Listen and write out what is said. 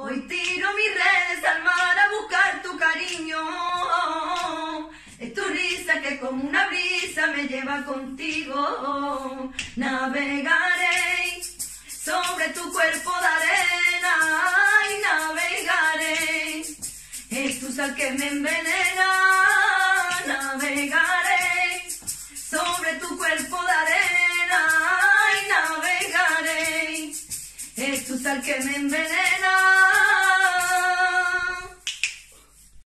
Hoy tiro mis redes al mar a buscar tu cariño. Es tu risa que como una brisa me lleva contigo. Navegaré sobre tu cuerpo de arena y navegaré. Es tu sal que me envenena. Navegaré sobre tu cuerpo de arena y navegaré. Es tu sal que me envenena.